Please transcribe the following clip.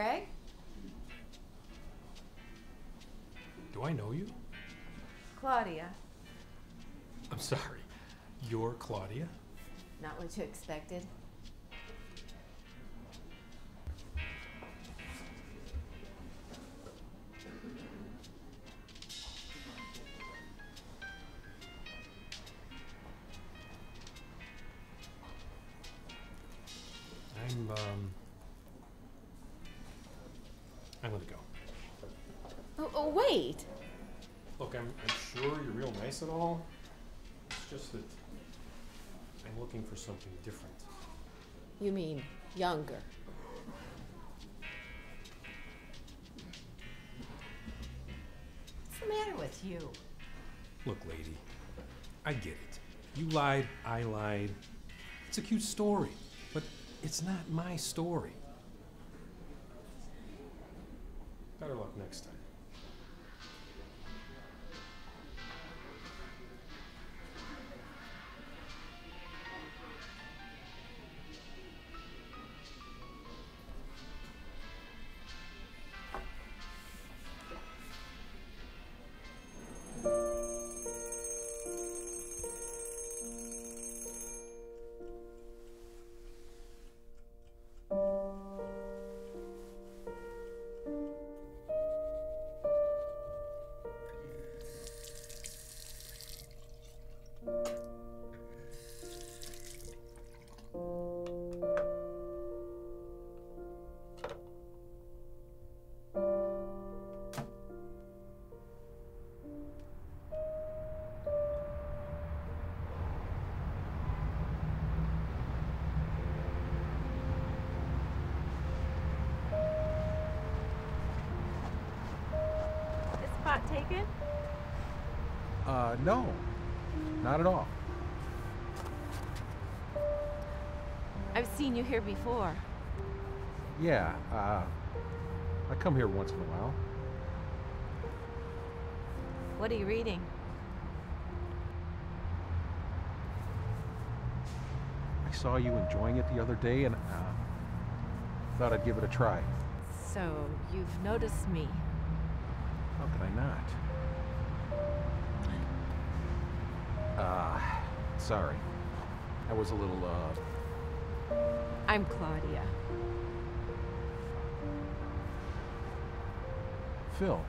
Greg? Do I know you? Claudia. I'm sorry. You're Claudia? Not what you expected. I'm, um... Wait. Look, I'm, I'm sure you're real nice and all. It's just that I'm looking for something different. You mean younger? What's the matter with you? Look, lady, I get it. You lied, I lied. It's a cute story, but it's not my story. Better luck next time. Uh, no. Not at all. I've seen you here before. Yeah, uh, I come here once in a while. What are you reading? I saw you enjoying it the other day and, uh, thought I'd give it a try. So, you've noticed me. How could I not? Uh, sorry. I was a little, uh, I'm Claudia. Phil.